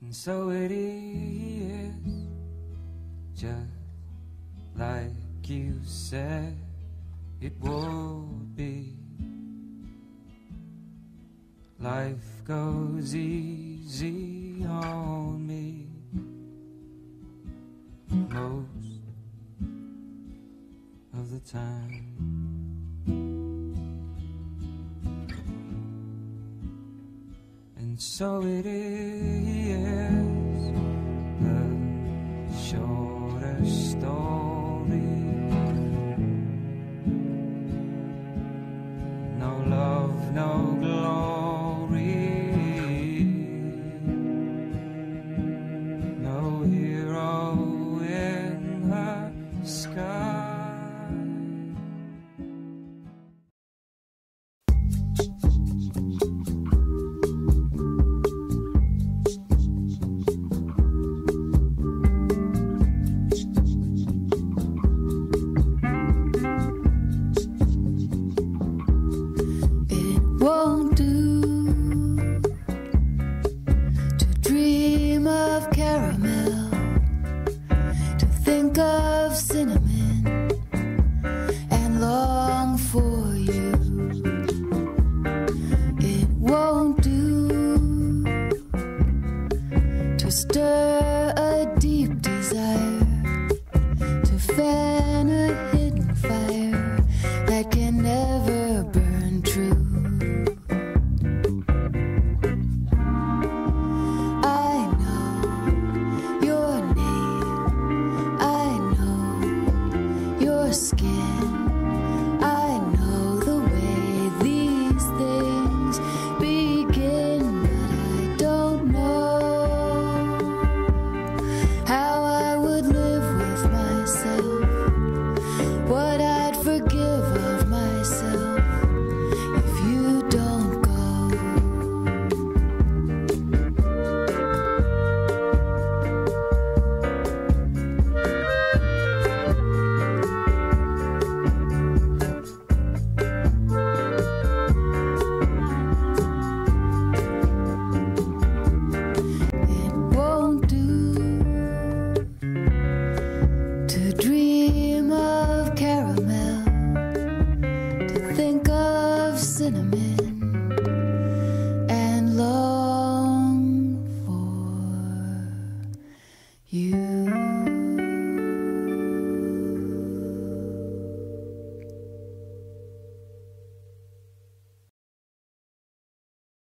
And so it is, just like you said it would be. Life goes easy on me most of the time. And so it is the shorter story. No love, no glory. Of cinnamon and long for you. It won't do to stir skin. You